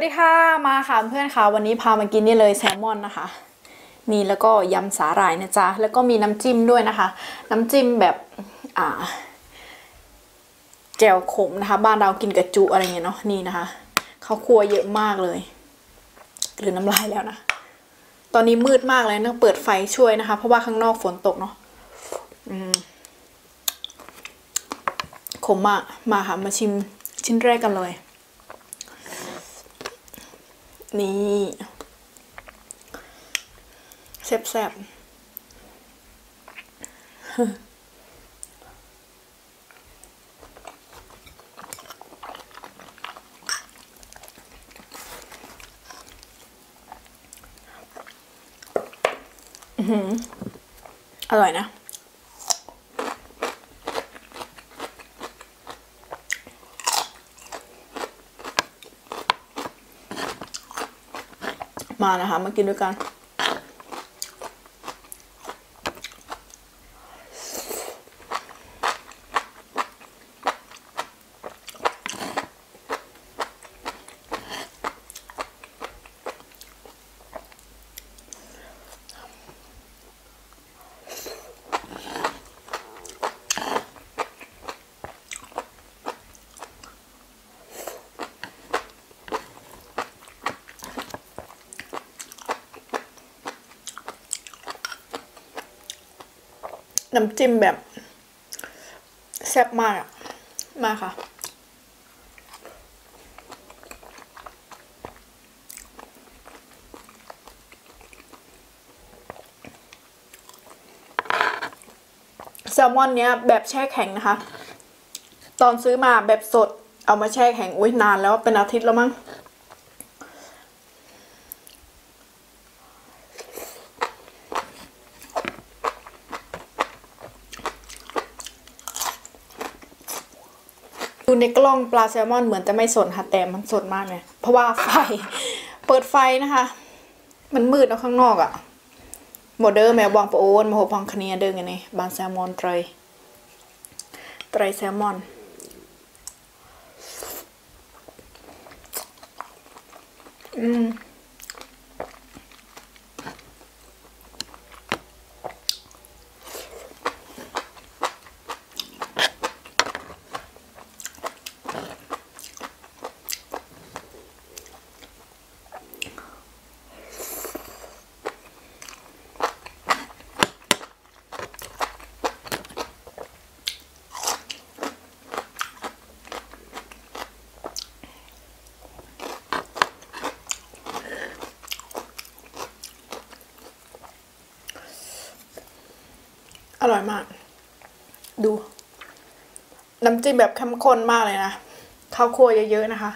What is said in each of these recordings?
วัสดีค่ะมาค่ะเพื่อนค่ะวันนี้พามากินนี่เลยแซลมอนนะคะ นี่แล้วก็ยำสาหร่ายนะจ๊ะแล้วก็มีน้ำจิ้มด้วยนะคะ น้ำจิ้มแบบอ่าแจ่วขมนะคะ บ้านเรากินกระจุอะไรเงี้ยเนาะนี่นะคะข้าวครัวเยอะมากเลย หรือน้ำลายแล้วนะ ตอนนี้มืดมากเลยต้องเปิดไฟช่วยนะคะ เพราะว่าข้างนอกฝนตกเนาะขมมากมาค่ะมาชิมชิ้นแรกกันเลย นี่แซ่บๆอื้อหืออร่อยนะ มานะคะมากินด้วยกัน น้ำจิ้มแบบแซ่บมากอะมาค่ะ แซลมอนเนี้ยแบบแช่แข็งนะคะ ตอนซื้อมาแบบสดเอามาแช่แข็งอุ้ยนานแล้วเป็นอาทิตย์แล้วมั้ง ดูในกล้องปลาแซลมอนเหมือนจะไม่สดค่ะแต่มันสดมากเนี่ยเพราะว่าไฟ เปิดไฟนะคะ มันมืดเอาข้างนอกอะ่ะหมดเดอร์แมวบองปะโอนมาหบพังคเนียเดินกันนี่บางแซลมอนไตรไตรแซลมอนอืม อร่อยมาก ดู น้ำจิ้มแบบเข้มข้นมากเลยนะข้าวคั่วเยอะๆนะคะ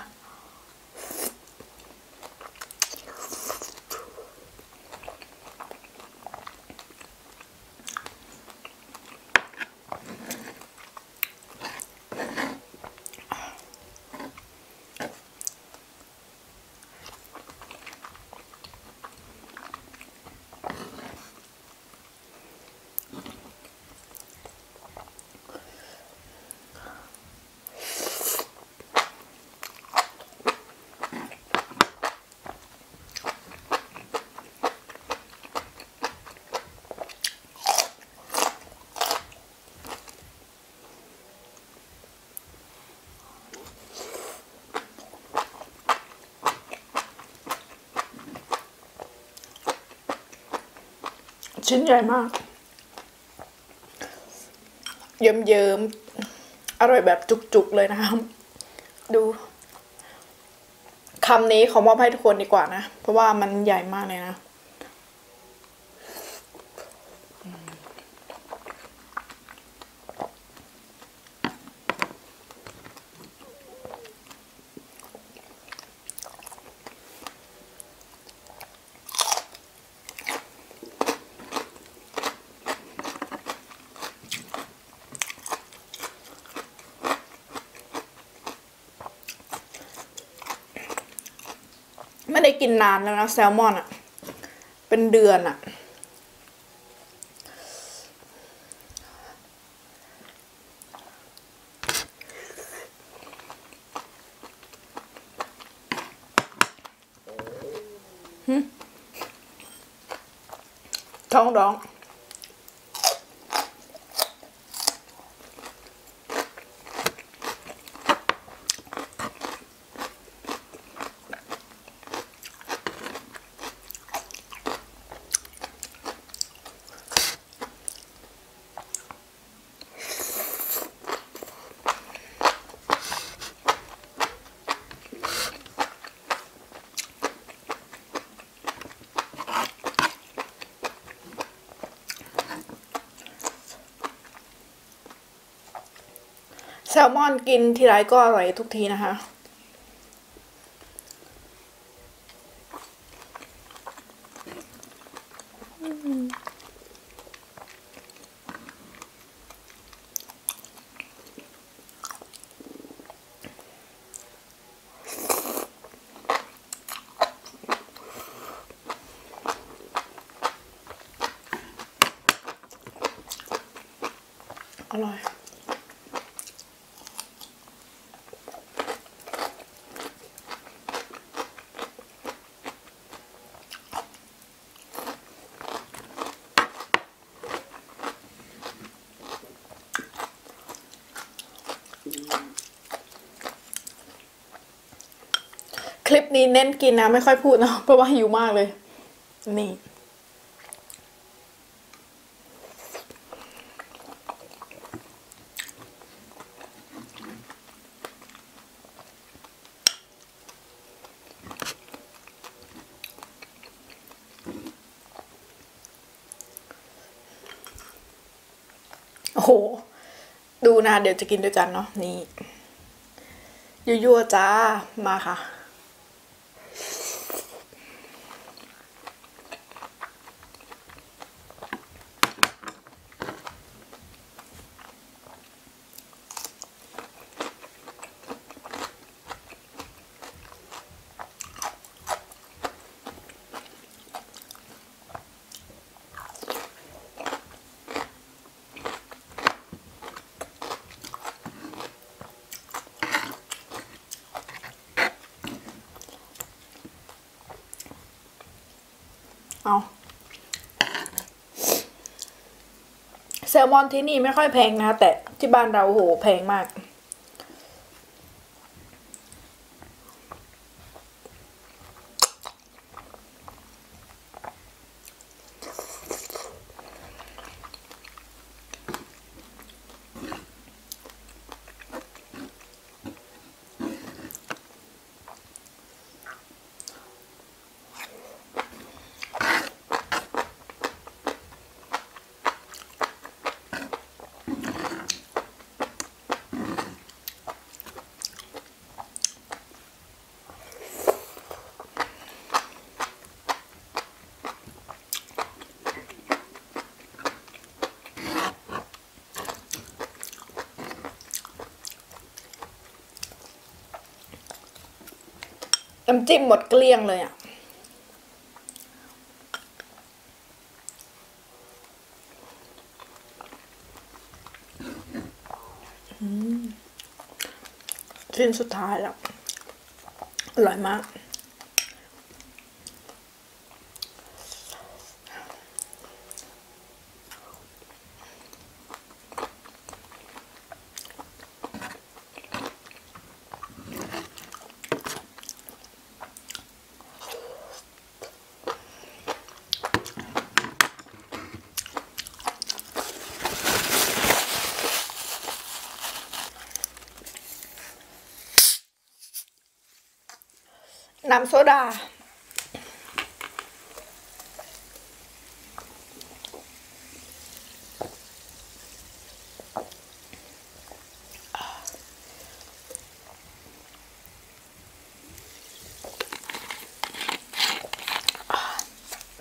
ชิ้นใหญ่มาก เยิ้มๆ อร่อยแบบจุกๆเลยนะคะดูคำนี้ขอมอบให้ทุกคนดีกว่านะ เพราะว่ามันใหญ่มากเลยนะ ไม่ได้กินนานแล้วนะแซลมอนอะเป็นเดือนอะท้องร้อง แซลมอนกินทีไรก็อร่อยทุกทีนะคะ ลิปนี้เน้นกินนะ ไม่ค่อยพูดเนาะเพราะว่าหิวมากเลย นี่ โอ้โห ดูนะ เดี๋ยวจะกินด้วยกันเนาะนี่ยั่วๆจ้ามาค่ะ เอาแซลมอนที่นี่ไม่ค่อยแพงนะ แต่ที่บ้านเราโอ้โหแพงมาก น้ำจิ้มหมดเกลี้ยงเลยอะ ชิ้นสุดท้ายแล้ว อร่อยมาก น้ำโซดา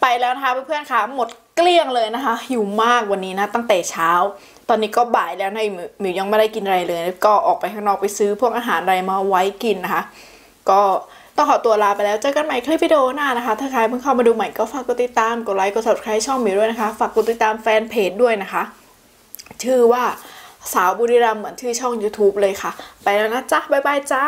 ไปแล้วนะคะเพื่อนๆค่ะหมดเกลี้ยงเลยนะคะ หิวมากวันนี้นะตั้งแต่เช้า ตอนนี้ก็บ่ายแล้วนะหมิวยังไม่ได้กินอะไรเลย ก็ออกไปข้างนอกไปซื้อพวกอาหารอะไรมาไว้กินนะคะ ก็ ต้องขอตัวลาไปแล้วเจอกันใหม่คลิปวิดีโอหน้านะคะ ถ้าใครเพิ่งเข้ามาดูใหม่ก็ฝากกดติดตามกดไลค์กด subscribe ช่องหมิวด้วยนะคะ ฝากกดติดตามแฟนเพจด้วยนะคะ ชื่อว่าสาวบุรีรัมย์เหมือนชื่อช่อง YouTube เลยค่ะ ไปแล้วนะจ๊ะบ๊ายบายจ้า